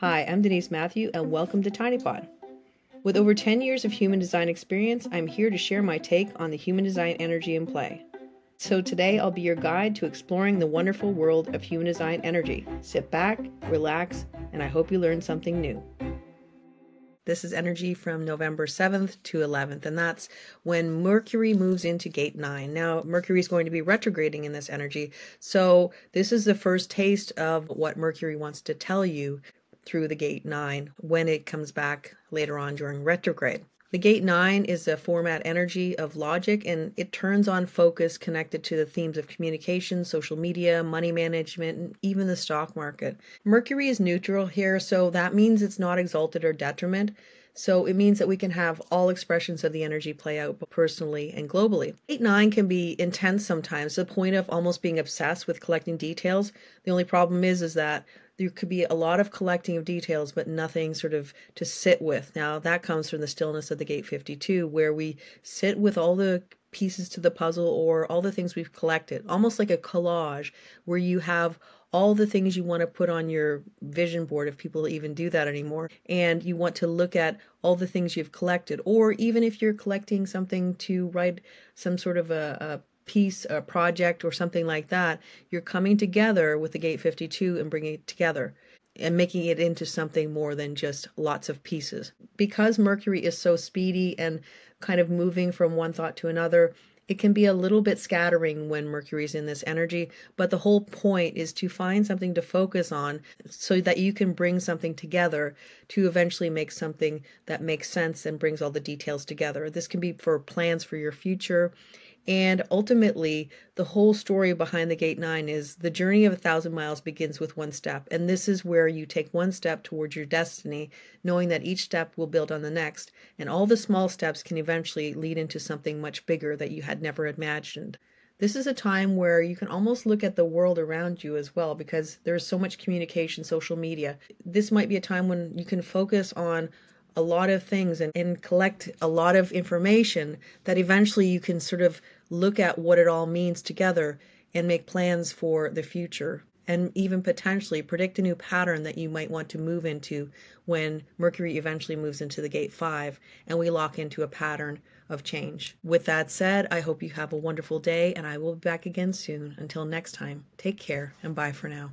Hi, I'm Denise Mathew, and welcome to TinyPod. With over 10 years of human design experience, I'm here to share my take on the human design energy in play. So today I'll be your guide to exploring the wonderful world of human design energy. Sit back, relax, and I hope you learn something new. This is energy from November 7th to 11th, and that's when Mercury moves into gate 9. Now, Mercury is going to be retrograding in this energy, so this is the first taste of what Mercury wants to tell you through the gate 9 when it comes back later on during retrograde. The gate 9 is a format energy of logic and it turns on focus connected to the themes of communication, social media, money management, and even the stock market. Mercury is neutral here, so that means it's not exalted or detriment. So it means that we can have all expressions of the energy play out personally and globally. 8 9 can be intense sometimes to the point of almost being obsessed with collecting details. The only problem is is that there could be a lot of collecting of details but nothing sort of to sit with. Now that comes from the stillness of the gate 52 where we sit with all the pieces to the puzzle or all the things we've collected, almost like a collage where you have all the things you want to put on your vision board if people even do that anymore and you want to look at all the things you've collected. Or even if you're collecting something to write some sort of a, a piece a project or something like that you're coming together with the gate 52 and bringing it together and making it into something more than just lots of pieces because mercury is so speedy and kind of moving from one thought to another it can be a little bit scattering when Mercury's in this energy, but the whole point is to find something to focus on so that you can bring something together to eventually make something that makes sense and brings all the details together. This can be for plans for your future. And ultimately, the whole story behind the Gate 9 is the journey of a thousand miles begins with one step. And this is where you take one step towards your destiny, knowing that each step will build on the next. And all the small steps can eventually lead into something much bigger that you had never imagined. This is a time where you can almost look at the world around you as well because there's so much communication, social media. This might be a time when you can focus on a lot of things and, and collect a lot of information that eventually you can sort of look at what it all means together and make plans for the future and even potentially predict a new pattern that you might want to move into when Mercury eventually moves into the gate 5 and we lock into a pattern of change. With that said, I hope you have a wonderful day and I will be back again soon. Until next time, take care and bye for now.